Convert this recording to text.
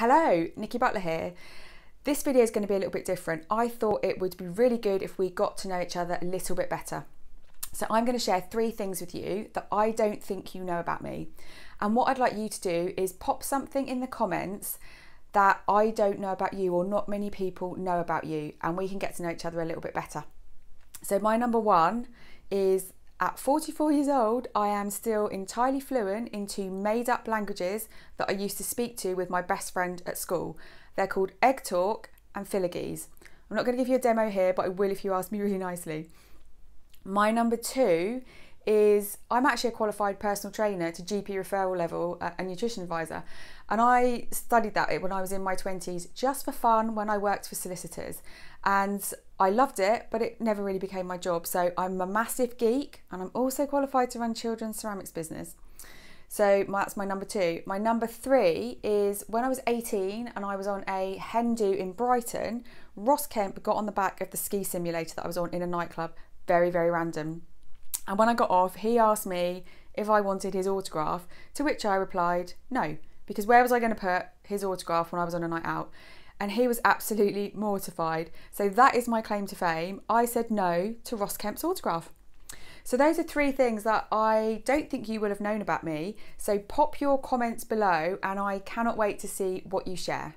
Hello, Nikki Butler here. This video is going to be a little bit different. I thought it would be really good if we got to know each other a little bit better. So I'm going to share three things with you that I don't think you know about me. And what I'd like you to do is pop something in the comments that I don't know about you or not many people know about you and we can get to know each other a little bit better. So my number one is at 44 years old, I am still entirely fluent into made up languages that I used to speak to with my best friend at school. They're called Egg Talk and Philligese. I'm not going to give you a demo here, but I will if you ask me really nicely. My number two is I'm actually a qualified personal trainer to GP referral level, uh, a nutrition advisor. And I studied that when I was in my 20s just for fun when I worked for solicitors. And I loved it, but it never really became my job. So I'm a massive geek and I'm also qualified to run children's ceramics business. So that's my number two. My number three is when I was 18 and I was on a hen do in Brighton, Ross Kemp got on the back of the ski simulator that I was on in a nightclub. Very, very random. And when I got off, he asked me if I wanted his autograph, to which I replied no, because where was I going to put his autograph when I was on a night out? and he was absolutely mortified. So that is my claim to fame. I said no to Ross Kemp's autograph. So those are three things that I don't think you will have known about me. So pop your comments below and I cannot wait to see what you share.